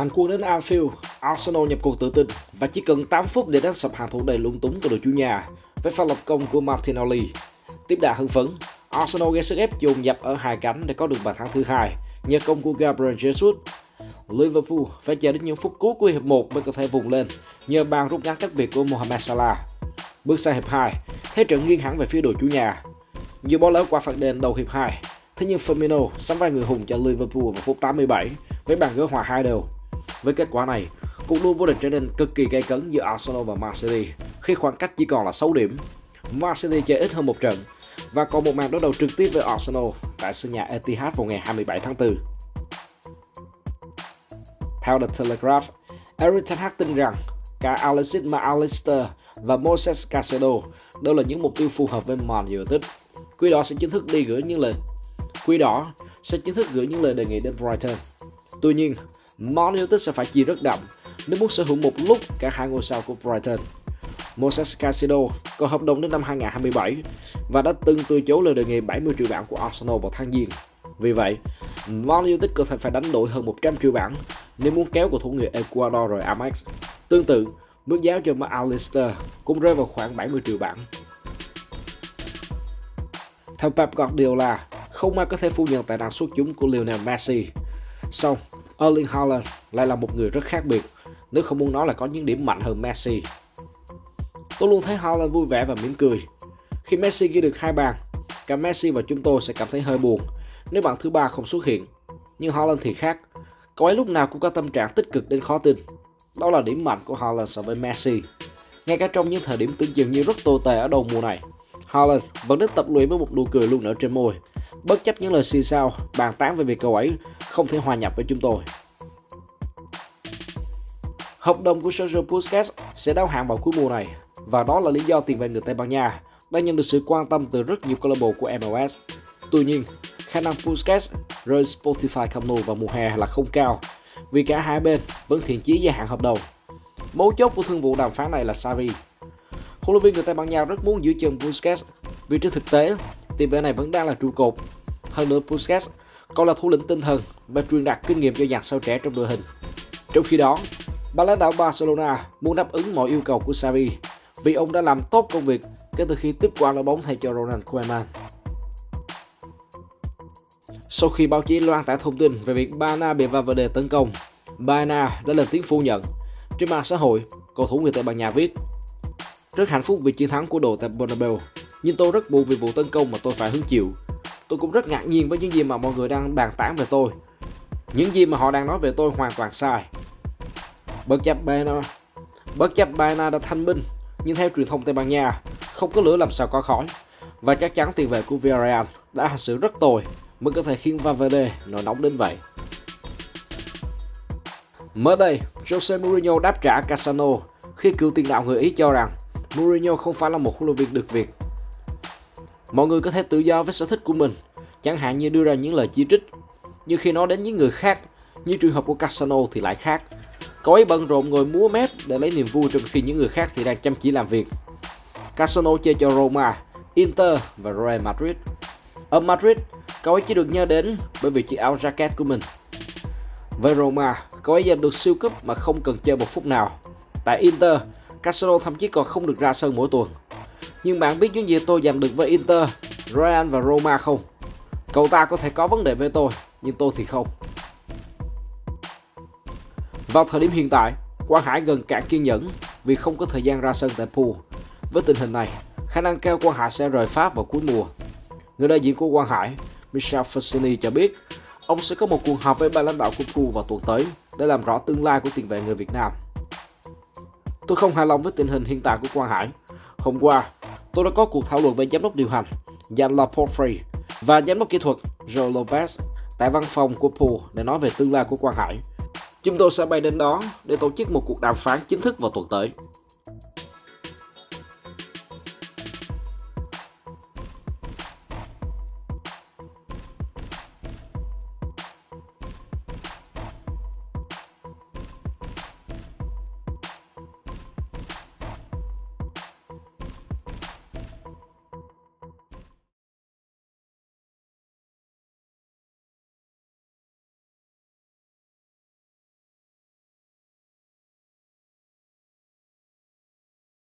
Hành quân đến Anfield, Arsenal nhập cuộc tự tin và chỉ cần 8 phút để đánh sập hàng thủ đầy lung túng của đội chủ nhà với pha lập công của Martinelli. Tiếp đà hưng phấn, Arsenal gây sức ép dồn dập ở hai cánh để có được bàn thắng thứ hai nhờ công của Gabriel Jesus. Liverpool phải chờ đến những phút cuối của hiệp 1 mới có thể vùng lên nhờ bàn rút ngắn cách biệt của Mohamed Salah. Bước sang hiệp 2, thế trận nghiêng hẳn về phía đội chủ nhà. Nhiều bóng lỡ qua phạt đền đầu hiệp 2, thế nhưng Firmino sắm vai người hùng cho Liverpool vào phút 87 với bàn gỡ hòa hai đều. Với kết quả này, cuộc đua vô địch trở nên cực kỳ gay cấn giữa Arsenal và Man City khi khoảng cách chỉ còn là 6 điểm. Man City chơi ít hơn một trận và còn một màn đối đầu trực tiếp với Arsenal tại sân nhà Etihad vào ngày 27 tháng 4. Theo The Telegraph, Eric Ten Hag tin rằng cả Alexis McAllister và Moses Caicedo đều là những mục tiêu phù hợp với Man United. Quy đó sẽ chính thức đi gửi những lời Quy đó sẽ chính thức gửi những lời đề nghị đến Brighton. Tuy nhiên, Man United sẽ phải chi rất đậm nếu muốn sở hữu một lúc cả hai ngôi sao của Brighton. Moses Caicedo có hợp đồng đến năm 2027 và đã từng từ chối lời đề nghị 70 triệu bảng của Arsenal vào tháng Giêng. Vì vậy, Man United có thể phải đánh đổi hơn 100 triệu bảng nếu muốn kéo cầu thủ người Ecuador rồi Amex. Tương tự, mức giá cho McAllister cũng rơi vào khoảng 70 triệu bảng. Theo Pep Guardiola, không ai có thể phủ nhận tài năng xuất chúng của Lionel Messi. Xong, Erling Haaland lại là một người rất khác biệt, nếu không muốn nói là có những điểm mạnh hơn Messi. Tôi luôn thấy Haaland vui vẻ và mỉm cười. Khi Messi ghi được hai bàn, cả Messi và chúng tôi sẽ cảm thấy hơi buồn nếu bạn thứ ba không xuất hiện. Nhưng Haaland thì khác, cậu ấy lúc nào cũng có tâm trạng tích cực đến khó tin. Đó là điểm mạnh của Haaland so với Messi. Ngay cả trong những thời điểm tưởng chừng như rất tồi tệ ở đầu mùa này, Haaland vẫn đến tập luyện với một nụ cười luôn nở trên môi, bất chấp những lời xì xao, bàn tán về việc cậu ấy không thể hòa nhập với chúng tôi. Hợp đồng của Sergio Busquets sẽ đáo hạn vào cuối mùa này và đó là lý do tiền vệ người Tây Ban Nha đang nhận được sự quan tâm từ rất nhiều câu lạc bộ của MLS. Tuy nhiên, khả năng Busquets rơi Spotify Camp Nou vào mùa hè là không cao vì cả hai bên vẫn thiện chí gia hạn hợp đồng. Mấu chốt của thương vụ đàm phán này là Xavi. Huấn luyện viên người Tây Ban Nha rất muốn giữ chân Busquets vì trên thực tế tiền vệ này vẫn đang là trụ cột. Hơn nữa Busquets còn là thủ lĩnh tinh thần và truyền đạt kinh nghiệm cho dàn sao trẻ trong đội hình. Trong khi đó, ban lãnh đạo Barcelona muốn đáp ứng mọi yêu cầu của Xavi vì ông đã làm tốt công việc kể từ khi tiếp quản đội bóng thay cho Ronald Koeman. Sau khi báo chí loan tải thông tin về việc Bana bị Valverde tấn công, Bana đã lên tiếng phủ nhận. Trên mạng xã hội, cầu thủ người Tây Ban Nha viết Rất hạnh phúc vì chiến thắng của đội tại Bernabeu, nhưng tôi rất buồn vì vụ tấn công mà tôi phải hứng chịu. Tôi cũng rất ngạc nhiên với những gì mà mọi người đang bàn tán về tôi. Những gì mà họ đang nói về tôi hoàn toàn sai. Bất chấp Bana, bất chấp Bana đã thanh minh, nhưng theo truyền thông Tây Ban Nha, không có lửa làm sao có khói. Và chắc chắn tiền vệ của Villarreal đã hành xử rất tồi mới có thể khiến Valverde nổi nóng đến vậy. Mới đây, Jose Mourinho đáp trả Casano khi cựu tiền đạo người Ý cho rằng Mourinho không phải là một huấn luyện viên được việc. Mọi người có thể tự do với sở thích của mình, chẳng hạn như đưa ra những lời chỉ trích, nhưng khi nói đến những người khác, như trường hợp của Casano thì lại khác. Cậu ấy bận rộn ngồi múa mép để lấy niềm vui trong khi những người khác thì đang chăm chỉ làm việc. Casano chơi cho Roma, Inter và Real Madrid. Ở Madrid, cậu ấy chỉ được nhớ đến bởi vì chiếc áo jacket của mình. Với Roma, cậu ấy giành được siêu cúp mà không cần chơi một phút nào. Tại Inter, Casano thậm chí còn không được ra sân mỗi tuần. Nhưng bạn biết những gì tôi giành được với Inter, Real và Roma không? Cậu ta có thể có vấn đề với tôi, nhưng tôi thì không. Vào thời điểm hiện tại, Quang Hải gần cạn kiên nhẫn vì không có thời gian ra sân tại pool. Với tình hình này, khả năng cao Quang Hải sẽ rời Pháp vào cuối mùa. Người đại diện của Quang Hải, Michel Fassini cho biết, ông sẽ có một cuộc họp với ban lãnh đạo của pool vào tuần tới để làm rõ tương lai của tiền vệ người Việt Nam. Tôi không hài lòng với tình hình hiện tại của Quang Hải. Hôm qua, tôi đã có cuộc thảo luận với giám đốc điều hành, Jan Laporte, và giám đốc kỹ thuật Joe Lopez tại văn phòng của pool để nói về tương lai của Quang Hải. Chúng tôi sẽ bay đến đó để tổ chức một cuộc đàm phán chính thức vào tuần tới.